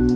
Allam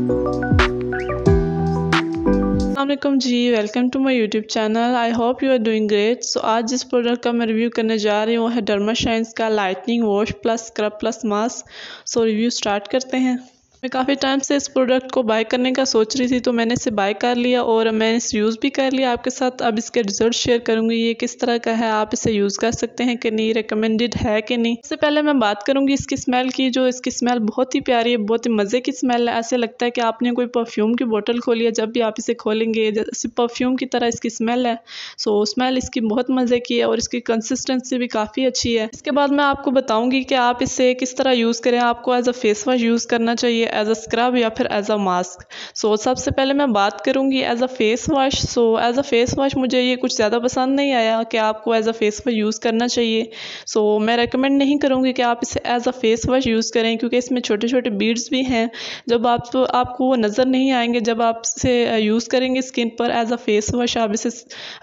ji welcome to my YouTube channel I hope you are doing great so आज जिस product का मैं review करने जा रही हूँ वो है डर्मा शाइन्स का lightening wash plus scrub plus mask so review start करते हैं। मैं काफ़ी टाइम से इस प्रोडक्ट को बाय करने का सोच रही थी तो मैंने इसे बाय कर लिया और मैंने इसे यूज़ भी कर लिया आपके साथ। अब इसके रिज़ल्ट शेयर करूँगी, ये किस तरह का है, आप इसे यूज़ कर सकते हैं कि नहीं रिकमेंडेड है कि नहीं। इससे पहले मैं बात करूँगी इसकी स्मेल की, जो इसकी स्मेल बहुत ही प्यारी है, बहुत ही मज़े की स्मेल है। ऐसे लगता है कि आपने कोई परफ्यूम की बोतल खोली है, जब भी आप इसे खोलेंगे, जैसे परफ्यूम की तरह इसकी स्मेल है। सो स्मेल इसकी बहुत मज़े की है और इसकी कंसिस्टेंसी भी काफ़ी अच्छी है। इसके बाद मैं आपको बताऊँगी कि आप इसे किस तरह यूज़ करें। आपको as a face wash use करना चाहिए एज अ स्क्रब या फिर एज अ मास्क सो सबसे पहले मैं बात करूँगी as a face wash so as a face wash मुझे ये कुछ ज़्यादा पसंद नहीं आया कि आपको as a face wash use करना चाहिए. सो so, मैं रिकमेंड नहीं करूँगी कि आप इसे as a face wash use करें क्योंकि इसमें छोटे छोटे बीड्स भी हैं. जब आप तो आपको वो नज़र नहीं आएँगे जब आप इसे यूज़ करेंगे स्किन पर एज अ फेस वॉश आप इसे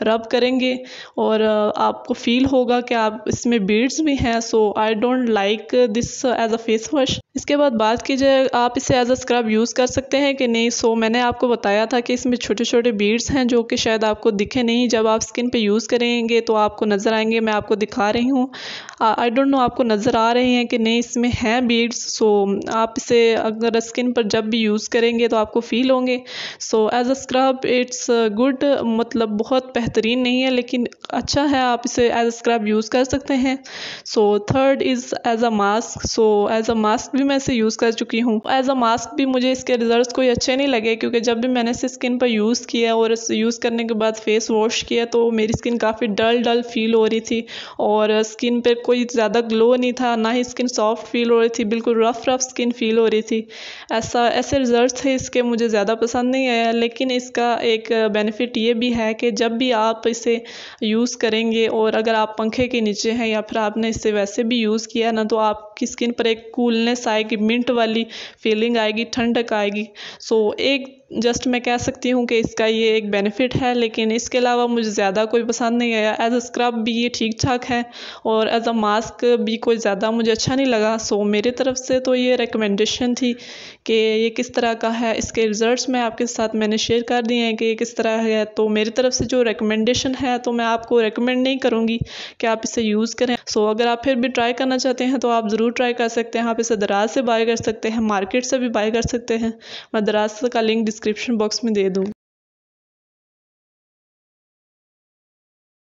रब करेंगे और आपको फील होगा कि आप इसमें बीड्स भी हैं. So I don't like this as a face wash इसके बाद बात की जाए आप इसे एज अ स्क्रब यूज़ कर सकते हैं कि नहीं? सो मैंने आपको बताया था कि इसमें छोटे छोटे बीड्स हैं जो कि शायद आपको दिखे नहीं। जब आप स्किन पे यूज़ करेंगे तो आपको नज़र आएँगे। मैं आपको दिखा रही हूँ। आई डोंट नो आपको नज़र आ रहे हैं कि नहीं। इसमें हैं बीड्स सो आप इसे अगर स्किन पर जब भी यूज़ करेंगे तो आपको फील होंगे। So as a scrub it's good मतलब बहुत बेहतरीन नहीं है, लेकिन अच्छा है आप इसे एज अ स्क्रब यूज़ कर सकते हैं। So third is as a mask so as a mask भी मैं इसे यूज़ कर चुकी हूँ। एज अ मास्क भी मुझे इसके रिज़ल्ट कोई अच्छे नहीं लगे, क्योंकि जब भी मैंने इसे स्किन पर यूज़ किया और इसे यूज़ करने के बाद फेस वॉश किया तो मेरी स्किन काफ़ी डल डल फील हो रही थी और स्किन पर कोई ज़्यादा ग्लो नहीं था, ना ही स्किन सॉफ्ट फील हो रही थी, बिल्कुल रफ रफ स्किन फील हो रही थी। ऐसा, ऐसे रिज़ल्ट थे इसके, मुझे ज़्यादा पसंद नहीं आया, लेकिन इसका एक बेनिफिट ये भी है कि जब भी आप इसे यूज़ करेंगे और अगर आप पंखे के नीचे हैं या फिर आपने इसे वैसे भी यूज़ किया ना तो आपकी स्किन पर एक कूलनेस आएगी मिंट वाली फीलिंग आएगी ठंडक आएगी। सो एक जस्ट मैं कह सकती हूँ कि इसका ये एक बेनिफिट है, लेकिन इसके अलावा मुझे ज़्यादा कोई पसंद नहीं आया। एज अ स्क्रब भी ये ठीक ठाक है, और एज अ मास्क भी कोई ज़्यादा मुझे अच्छा नहीं लगा। सो मेरी तरफ़ से तो ये रिकमेंडेशन थी कि ये किस तरह का है, इसके रिज़ल्ट्स मैं आपके साथ मैंने शेयर कर दिए हैं कि ये किस तरह है। तो मेरी तरफ़ से जो रिकमेंडेशन है तो मैं आपको रिकमेंड नहीं करूँगी कि आप इसे यूज़ करें। सो अगर आप फिर भी ट्राई करना चाहते हैं तो आप ज़रूर ट्राई कर सकते हैं। आप इसे दराज से बाय कर सकते हैं मार्केट से भी बाय कर सकते हैं। मैं दराज का लिंक डिस्क्रिप्शन बॉक्स में दे दूँ।